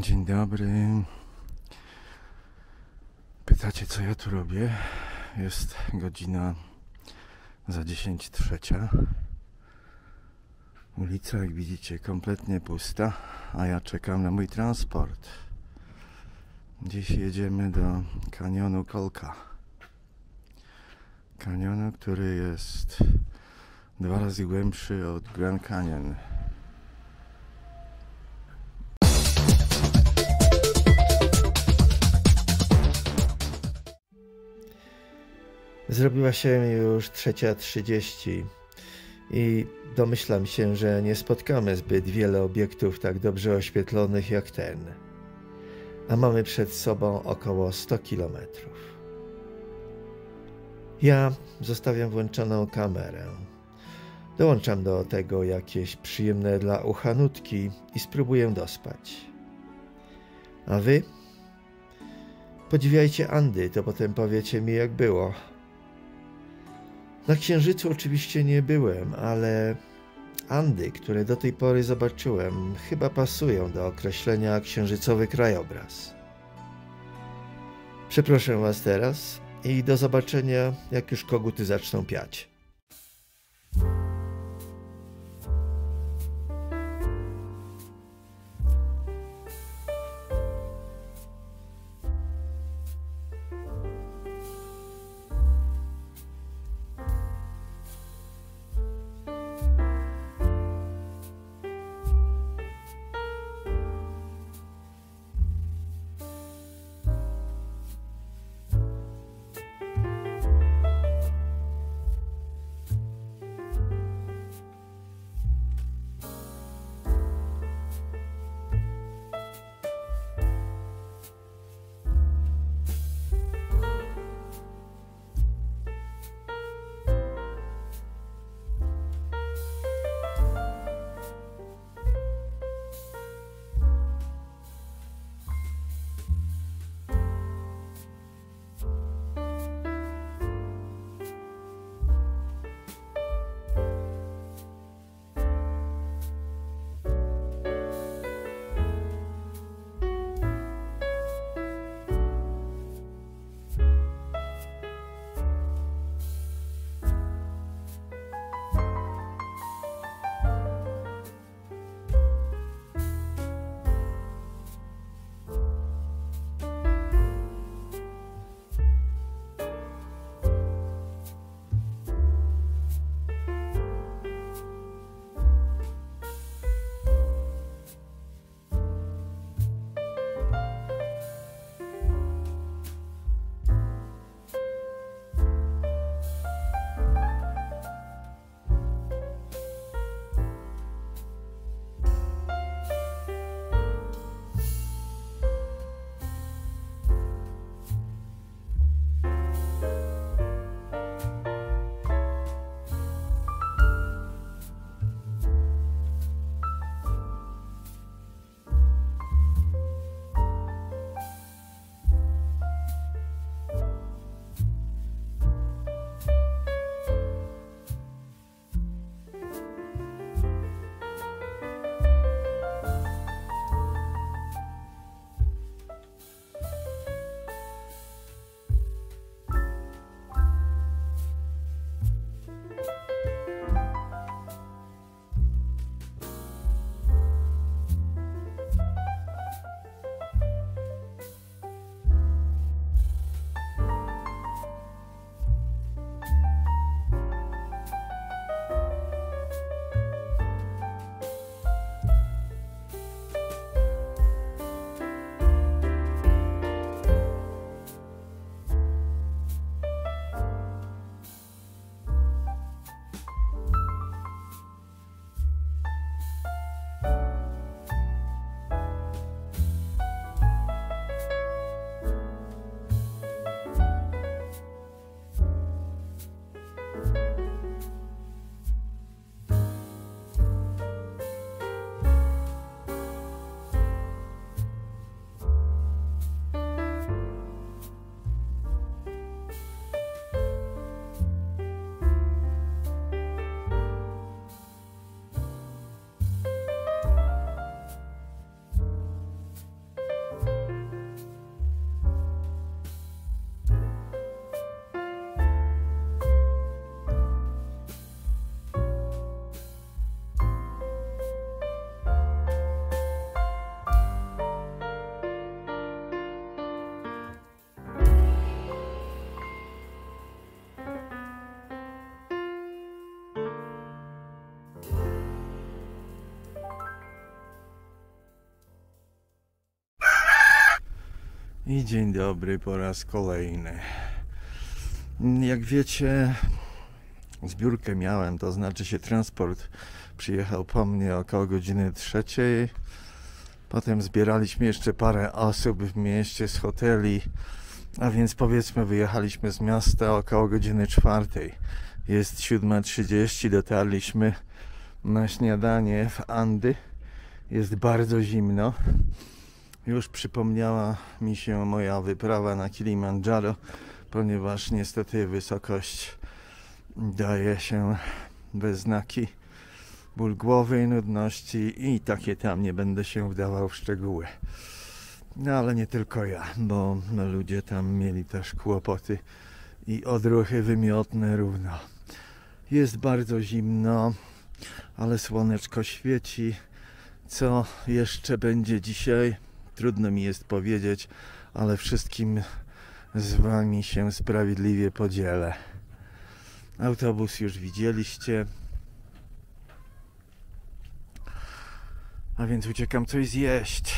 Dzień dobry. Pytacie, co ja tu robię? Jest godzina za 10 trzecia. Ulica, jak widzicie, kompletnie pusta, a ja czekam na mój transport. Dziś jedziemy do kanionu Kolka. Kanionu, który jest dwa razy głębszy od Grand Canyon. Zrobiła się już trzecia trzydzieści i domyślam się, że nie spotkamy zbyt wiele obiektów tak dobrze oświetlonych jak ten. A mamy przed sobą około 100 kilometrów. Ja zostawiam włączoną kamerę. Dołączam do tego jakieś przyjemne dla ucha nutki i spróbuję dospać. A wy? Podziwiajcie Andy, to potem powiecie mi jak było. Na księżycu oczywiście nie byłem, ale Andy, które do tej pory zobaczyłem, chyba pasują do określenia księżycowy krajobraz. Przeproszę Was teraz i do zobaczenia, jak już koguty zaczną piać. I dzień dobry po raz kolejny. Jak wiecie, zbiórkę miałem, to znaczy się transport przyjechał po mnie około godziny trzeciej. Potem zbieraliśmy jeszcze parę osób w mieście z hoteli, a więc powiedzmy wyjechaliśmy z miasta około godziny czwartej. Jest 7.30, dotarliśmy na śniadanie w Andy. Jest bardzo zimno. Już przypomniała mi się moja wyprawa na Kilimandżaro, ponieważ niestety wysokość daje się we znaki ból głowy nudności i takie tam nie będę się wdawał w szczegóły. No ale nie tylko ja, bo ludzie tam mieli też kłopoty i odruchy wymiotne równo. Jest bardzo zimno, ale słoneczko świeci. Co jeszcze będzie dzisiaj? Trudno mi jest powiedzieć, ale wszystkim z Wami się sprawiedliwie podzielę. Autobus już widzieliście. A więc uciekam coś zjeść.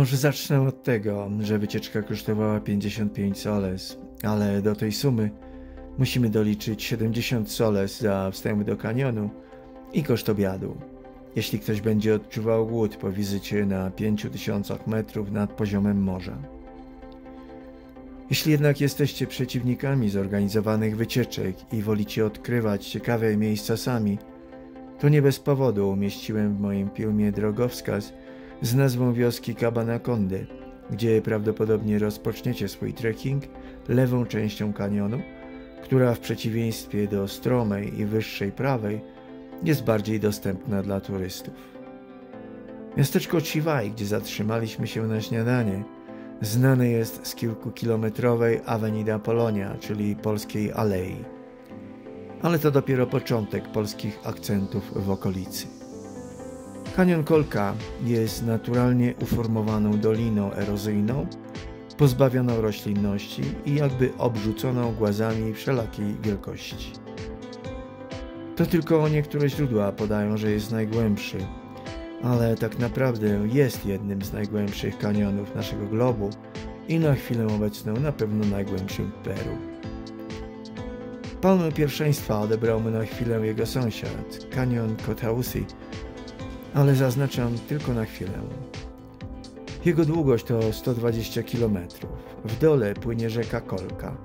Może zacznę od tego, że wycieczka kosztowała 55 soles, ale do tej sumy musimy doliczyć 70 soles za wstęp do kanionu i koszt obiadu. Jeśli ktoś będzie odczuwał głód po wizycie na 5000 metrów nad poziomem morza. Jeśli jednak jesteście przeciwnikami zorganizowanych wycieczek i wolicie odkrywać ciekawe miejsca sami, to nie bez powodu umieściłem w moim filmie drogowskaz z nazwą wioski Kabanakondy, gdzie prawdopodobnie rozpoczniecie swój trekking lewą częścią kanionu, która w przeciwieństwie do stromej i wyższej prawej jest bardziej dostępna dla turystów. Miasteczko Chivaj, gdzie zatrzymaliśmy się na śniadanie, znane jest z kilkukilometrowej Avenida Polonia, czyli polskiej alei. Ale to dopiero początek polskich akcentów w okolicy. Kanion Kolka jest naturalnie uformowaną doliną erozyjną, pozbawioną roślinności i jakby obrzuconą głazami wszelakiej wielkości. To tylko niektóre źródła podają, że jest najgłębszy, ale tak naprawdę jest jednym z najgłębszych kanionów naszego globu i na chwilę obecną na pewno najgłębszym w Peru. Palmę pierwszeństwa odebrał mu na chwilę jego sąsiad, kanion Kotausi, ale zaznaczam tylko na chwilę. Jego długość to 120 km. W dole płynie rzeka Kolka,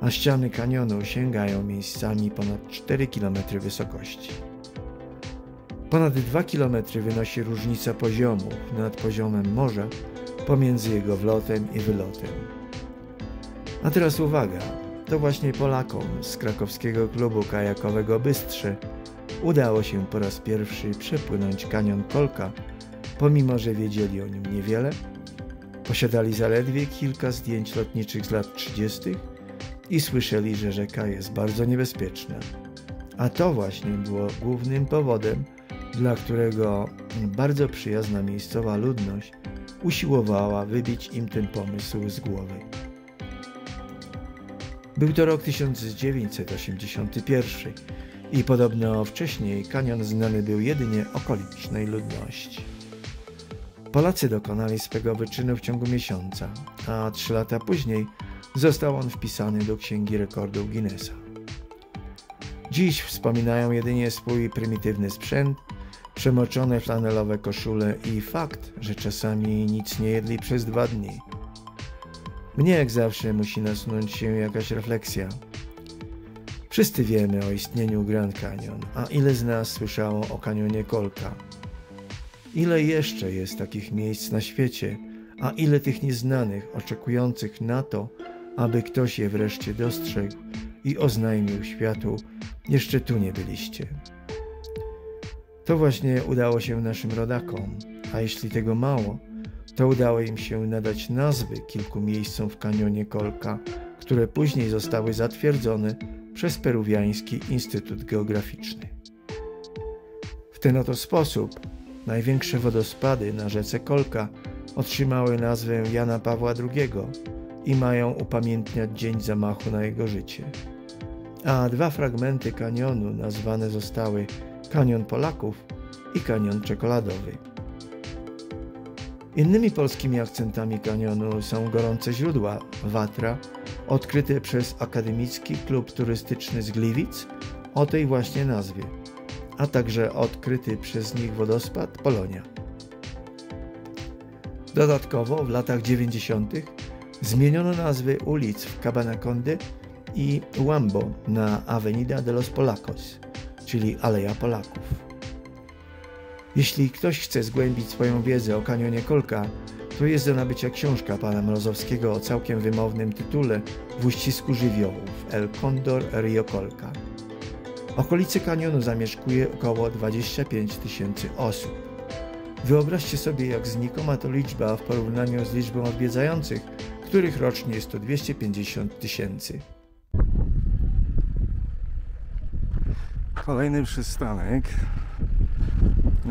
a ściany kanionu sięgają miejscami ponad 4 km wysokości. Ponad 2 km wynosi różnica poziomów nad poziomem morza pomiędzy jego wlotem i wylotem. A teraz uwaga, to właśnie Polakom z krakowskiego klubu kajakowego Bystrze udało się po raz pierwszy przepłynąć kanion Kolka, pomimo że wiedzieli o nim niewiele, posiadali zaledwie kilka zdjęć lotniczych z lat 30. i słyszeli, że rzeka jest bardzo niebezpieczna. A to właśnie było głównym powodem, dla którego bardzo przyjazna miejscowa ludność usiłowała wybić im ten pomysł z głowy. Był to rok 1981 i podobno wcześniej kanion znany był jedynie okolicznej ludności. Polacy dokonali swego wyczynu w ciągu miesiąca, a trzy lata później został on wpisany do Księgi Rekordów Guinnessa. Dziś wspominają jedynie swój prymitywny sprzęt, przemoczone flanelowe koszule i fakt, że czasami nic nie jedli przez dwa dni. Mnie jak zawsze musi nasunąć się jakaś refleksja. Wszyscy wiemy o istnieniu Grand Canyon, a ile z nas słyszało o kanionie Kolka? Ile jeszcze jest takich miejsc na świecie, a ile tych nieznanych, oczekujących na to, aby ktoś je wreszcie dostrzegł i oznajmił światu, jeszcze tu nie byliście. To właśnie udało się naszym rodakom, a jeśli tego mało, to udało im się nadać nazwy kilku miejscom w kanionie Kolka, które później zostały zatwierdzone przez Peruwiański Instytut Geograficzny. W ten oto sposób największe wodospady na rzece Kolka otrzymały nazwę Jana Pawła II i mają upamiętniać dzień zamachu na jego życie. A dwa fragmenty kanionu nazwane zostały Kanion Polaków i Kanion Czekoladowy. Innymi polskimi akcentami kanionu są gorące źródła Watra, odkryte przez Akademicki Klub Turystyczny z Gliwic o tej właśnie nazwie, a także odkryty przez nich wodospad Polonia. Dodatkowo w latach 90. zmieniono nazwy ulic w Cabanaconde i Wambo na Avenida de los Polacos, czyli Aleja Polaków. Jeśli ktoś chce zgłębić swoją wiedzę o kanionie Kolka, to jest do nabycia książka pana Mrozowskiego o całkiem wymownym tytule w uścisku żywiołów El Condor Rio Kolka. Okolice kanionu zamieszkuje około 25 tysięcy osób. Wyobraźcie sobie, jak znikoma to liczba w porównaniu z liczbą odwiedzających, których rocznie jest to 250 tysięcy. Kolejny przystanek,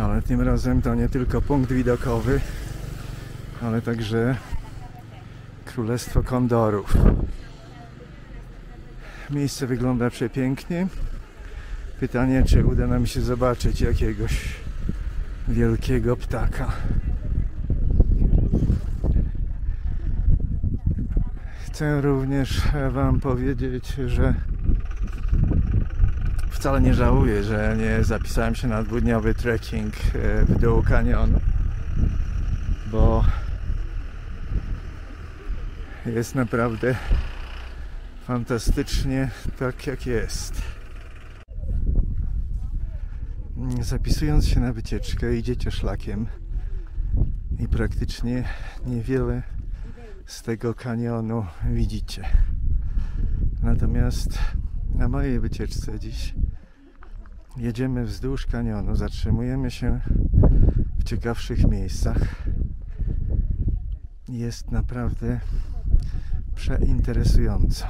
ale tym razem to nie tylko punkt widokowy, ale także Królestwo Kondorów. Miejsce wygląda przepięknie. Pytanie, czy uda nam się zobaczyć jakiegoś wielkiego ptaka. Chcę również Wam powiedzieć, że wcale nie żałuję, że nie zapisałem się na dwudniowy trekking e, w dół kanionu, bo jest naprawdę fantastycznie tak jak jest. Zapisując się na wycieczkę idziecie szlakiem i praktycznie niewiele z tego kanionu widzicie. Natomiast na mojej wycieczce dziś jedziemy wzdłuż kanionu, zatrzymujemy się w ciekawszych miejscach. Jest naprawdę przeinteresująco.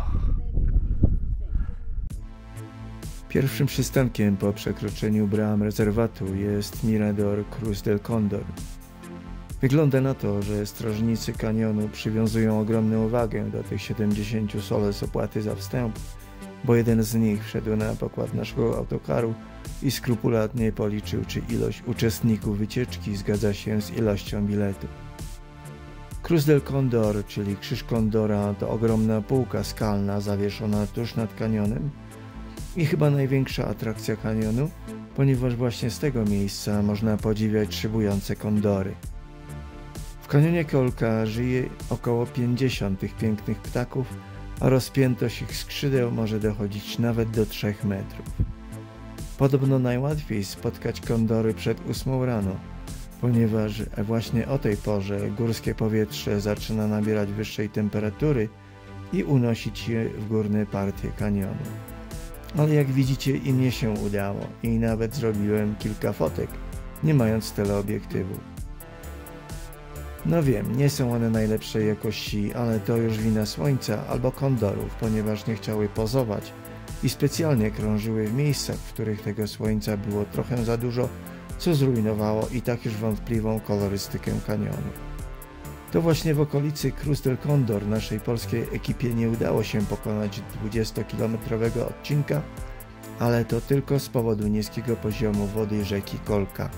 Pierwszym przystankiem po przekroczeniu bram rezerwatu jest Mirador Cruz del Condor. Wygląda na to, że strażnicy kanionu przywiązują ogromną uwagę do tych 70 soles opłaty za wstęp, bo jeden z nich wszedł na pokład naszego autokaru i skrupulatnie policzył, czy ilość uczestników wycieczki zgadza się z ilością biletu. Cruz del Condor, czyli Krzyż Kondora, to ogromna półka skalna zawieszona tuż nad kanionem i chyba największa atrakcja kanionu, ponieważ właśnie z tego miejsca można podziwiać szybujące kondory. W kanionie Kolka żyje około 50 tych pięknych ptaków, a rozpiętość ich skrzydeł może dochodzić nawet do 3 metrów. Podobno najłatwiej spotkać kondory przed 8 rano, ponieważ właśnie o tej porze górskie powietrze zaczyna nabierać wyższej temperatury i unosić je w górne partie kanionu. Ale jak widzicie i mnie się udało i nawet zrobiłem kilka fotek, nie mając teleobiektywu. No wiem, nie są one najlepszej jakości, ale to już wina słońca albo kondorów, ponieważ nie chciały pozować i specjalnie krążyły w miejscach, w których tego słońca było trochę za dużo, co zrujnowało i tak już wątpliwą kolorystykę kanionu. To właśnie w okolicy Cruz del Condor naszej polskiej ekipie nie udało się pokonać 20-kilometrowego odcinka, ale to tylko z powodu niskiego poziomu wody rzeki Kolka.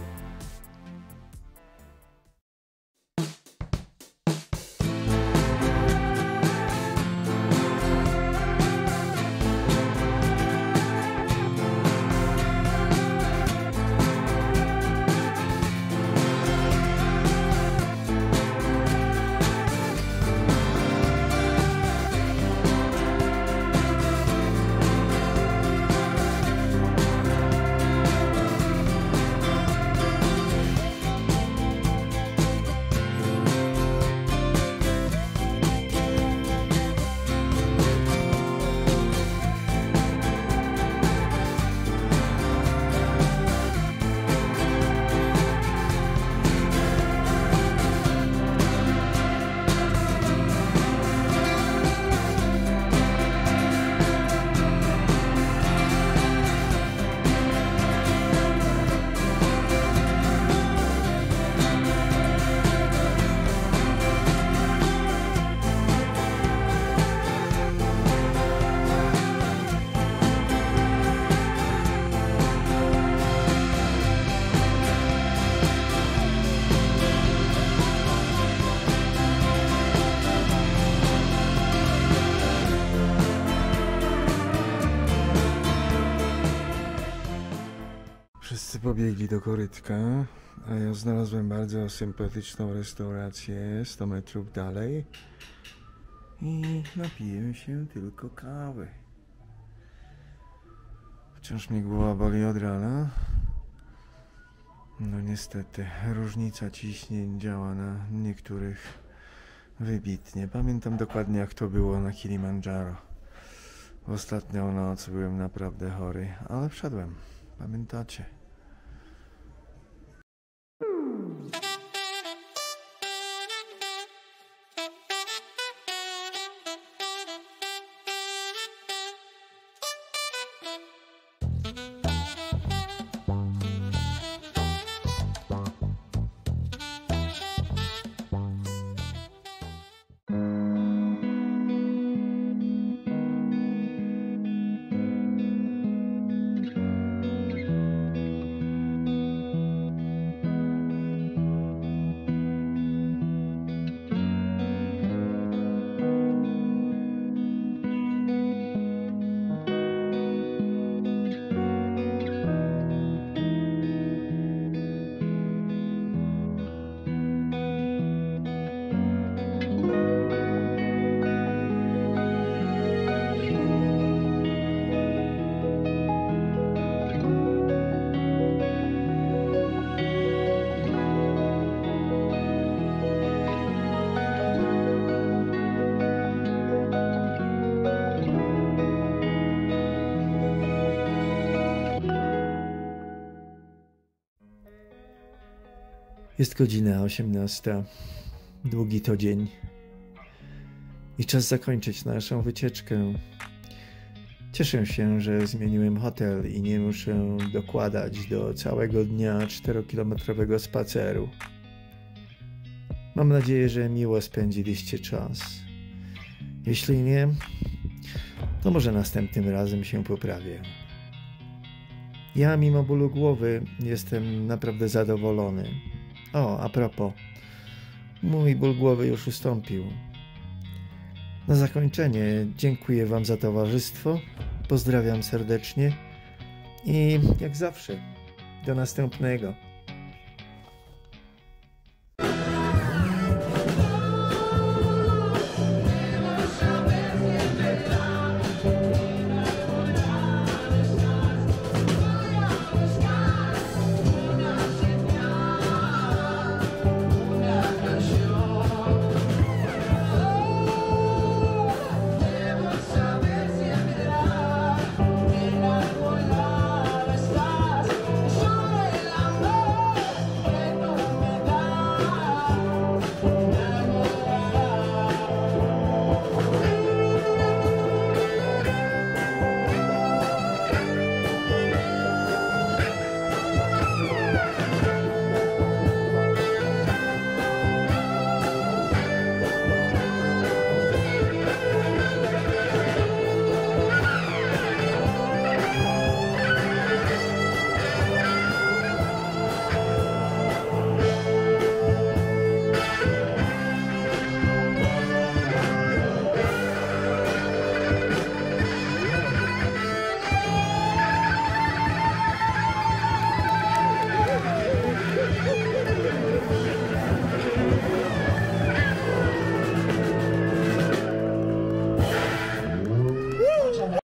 Pobiegli do korytka, a ja znalazłem bardzo sympatyczną restaurację 100 metrów dalej i napiję się tylko kawy. Wciąż mnie głowa boli od rana. No niestety, różnica ciśnień działa na niektórych wybitnie. Pamiętam dokładnie jak to było na Kilimandżaro. Ostatnią noc byłem naprawdę chory, ale wszedłem. Pamiętacie? Jest godzina 18. Długi to dzień. I czas zakończyć naszą wycieczkę. Cieszę się, że zmieniłem hotel i nie muszę dokładać do całego dnia 4-kilometrowego spaceru. Mam nadzieję, że miło spędziliście czas. Jeśli nie, to może następnym razem się poprawię. Ja, mimo bólu głowy, jestem naprawdę zadowolony. O, a propos, mój ból głowy już ustąpił. Na zakończenie dziękuję Wam za towarzystwo, pozdrawiam serdecznie i jak zawsze, do następnego.